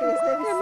que es de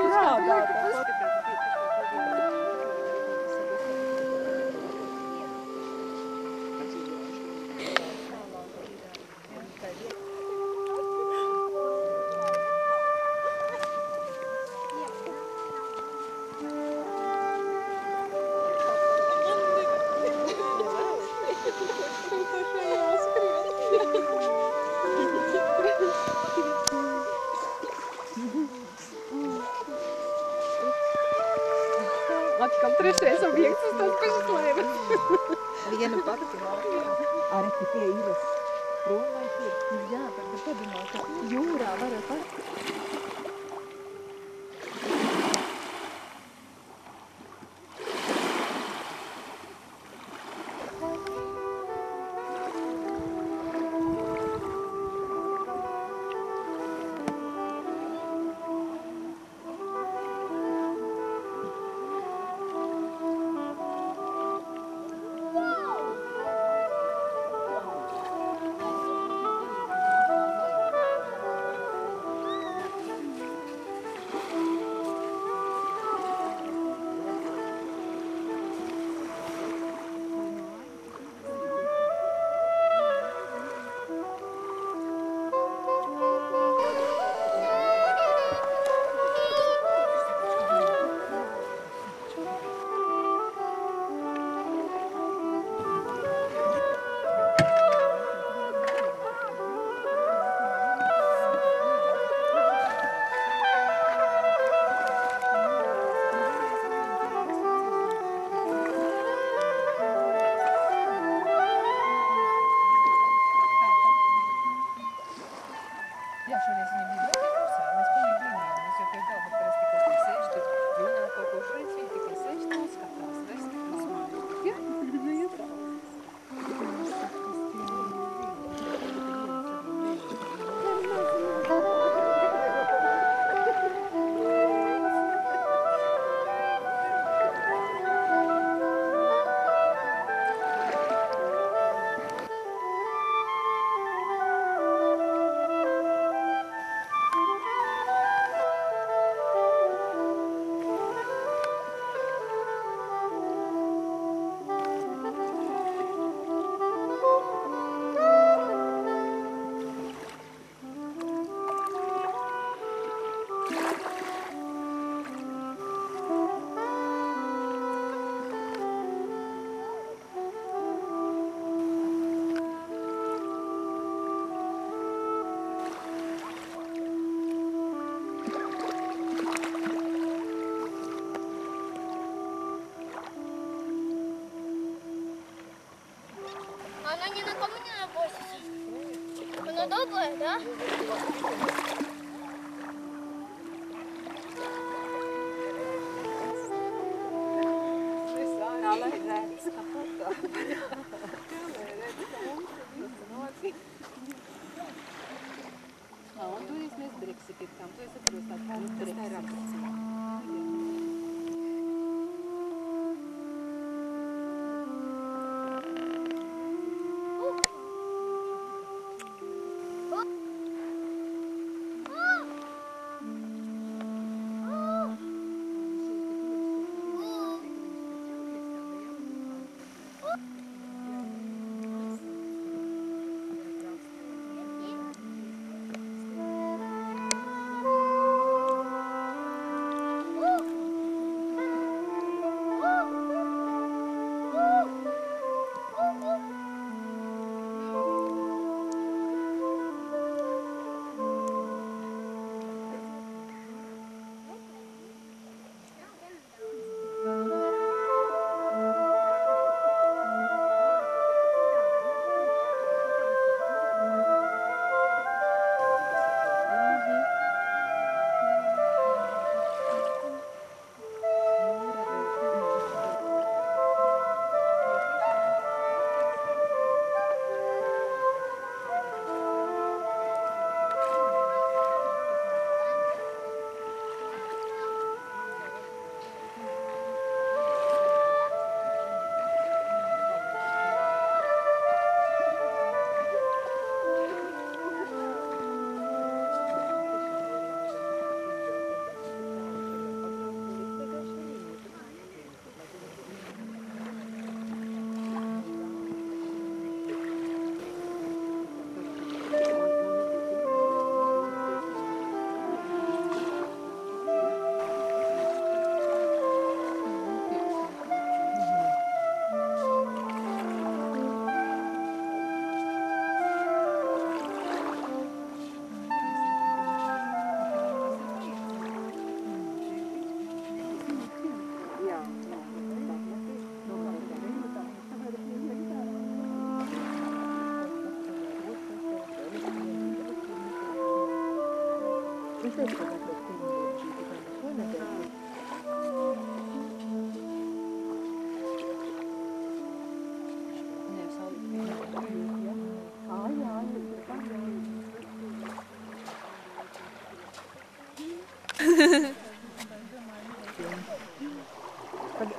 īpašais objekts uz tās pašas laivas. Viena pati Arī tie īvas. Prūmais ir. Jā, tad padomā, ka jūrā varat atrast. 我们走吧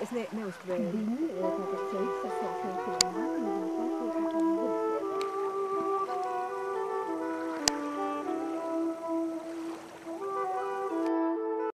es ne, neuztvēru. Viņa ir